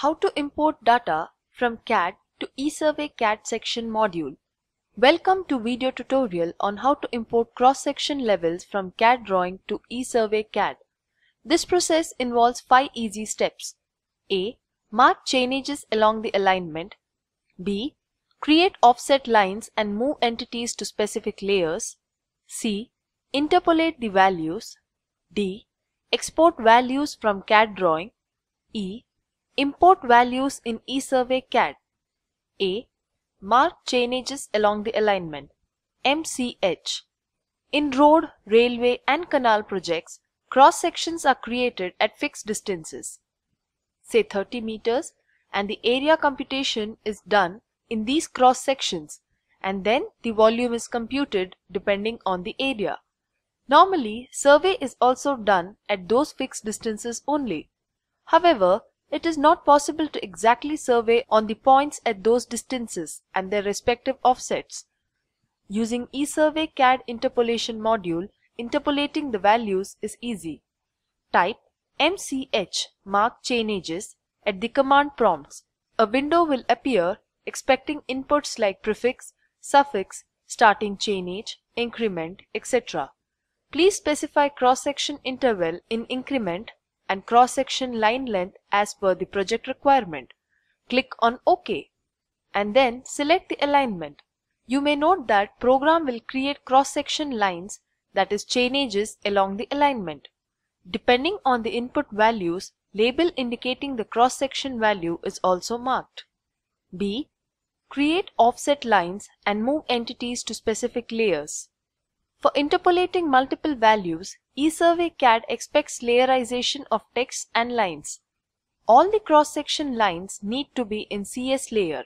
How to import data from CAD to eSurvey CADD section module. Welcome to video tutorial on how to import cross-section levels from CAD drawing to eSurvey CADD. This process involves 5 easy steps. A. Mark chainages along the alignment. B. Create offset lines and move entities to specific layers. C. Interpolate the values. D. Export values from CAD drawing. E. Import values in eSurvey CADD. A. Mark chainages along the alignment. MCH. In road, railway and canal projects, cross sections are created at fixed distances, say 30 meters, and the area computation is done in these cross sections and then the volume is computed depending on the area. Normally, survey is also done at those fixed distances only. However, it is not possible to exactly survey on the points at those distances and their respective offsets. Using eSurvey CADD interpolation module, interpolating the values is easy. Type MCH mark chainages at the command prompts. A window will appear expecting inputs like prefix, suffix, starting chainage, increment, etc. Please specify cross-section interval in increment and cross-section line length as per the project requirement. Click on OK and then select the alignment. You may note that program will create cross-section lines that is chainages along the alignment. Depending on the input values, label indicating the cross-section value is also marked. B. Create offset lines and move entities to specific layers. For interpolating multiple values, eSurvey CADD expects layerization of text and lines. All the cross-section lines need to be in CS layer.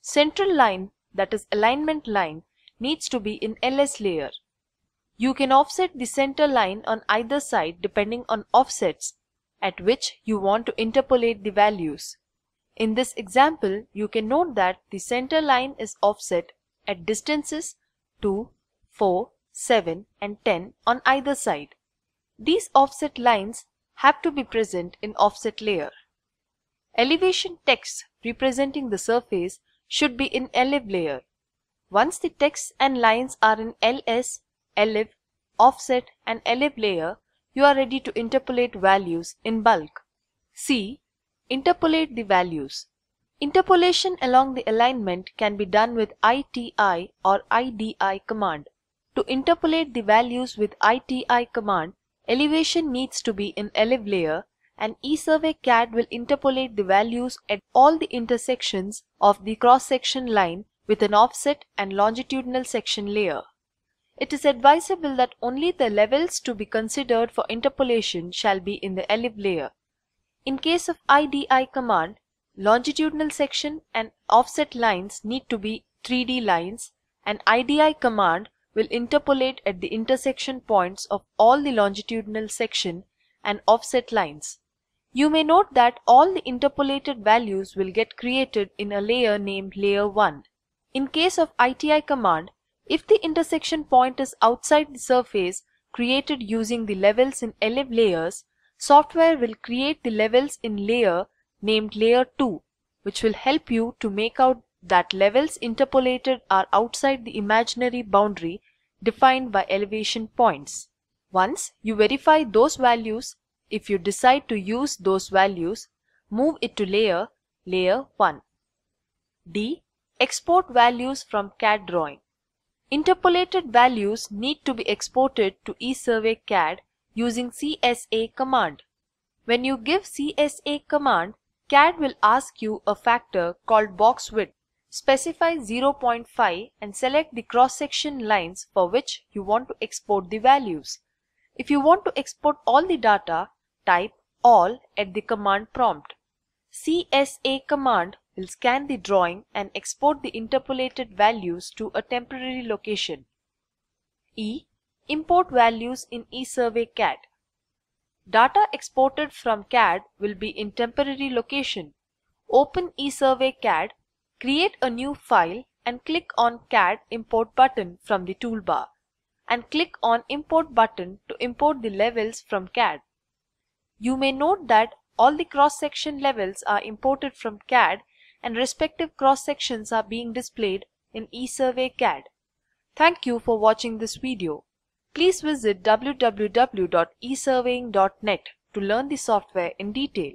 Central line, that is alignment line, needs to be in LS layer. You can offset the center line on either side depending on offsets at which you want to interpolate the values. In this example, you can note that the center line is offset at distances 2, 4, 7 and 10 on either side. These offset lines have to be present in offset layer. Elevation text representing the surface should be in ELEV layer. Once the text and lines are in LS, ELEV, offset and ELEV layer, you are ready to interpolate values in bulk. C. Interpolate the values. Interpolation along the alignment can be done with ITI or IDI command. To interpolate the values with ITI command, elevation needs to be in ELEV layer and eSurvey CADD will interpolate the values at all the intersections of the cross-section line with an offset and longitudinal section layer. It is advisable that only the levels to be considered for interpolation shall be in the ELEV layer. In case of IDI command, longitudinal section and offset lines need to be 3D lines and IDI command will interpolate at the intersection points of all the longitudinal section and offset lines. You may note that all the interpolated values will get created in a layer named layer 1. In case of ITI command, if the intersection point is outside the surface created using the levels in ELEV layers, software will create the levels in layer named layer 2 which will help you to make out that levels interpolated are outside the imaginary boundary defined by elevation points. Once you verify those values, if you decide to use those values, move it to layer, layer 1. D. Export values from CAD drawing. Interpolated values need to be exported to eSurvey CADD using CSA command. When you give CSA command, CAD will ask you a factor called box width. Specify 0.5 and select the cross-section lines for which you want to export the values. If you want to export all the data, type all at the command prompt. CSA command will scan the drawing and export the interpolated values to a temporary location. E. Import values in eSurvey CADD. Data exported from CAD will be in temporary location. Open eSurvey CADD Create a new file and click on CAD import button from the toolbar and click on import button to import the levels from CAD. You may note that all the cross-section levels are imported from CAD and respective cross-sections are being displayed in eSurvey CADD. Thank you for watching this video. Please visit www.esurveying.net to learn the software in detail.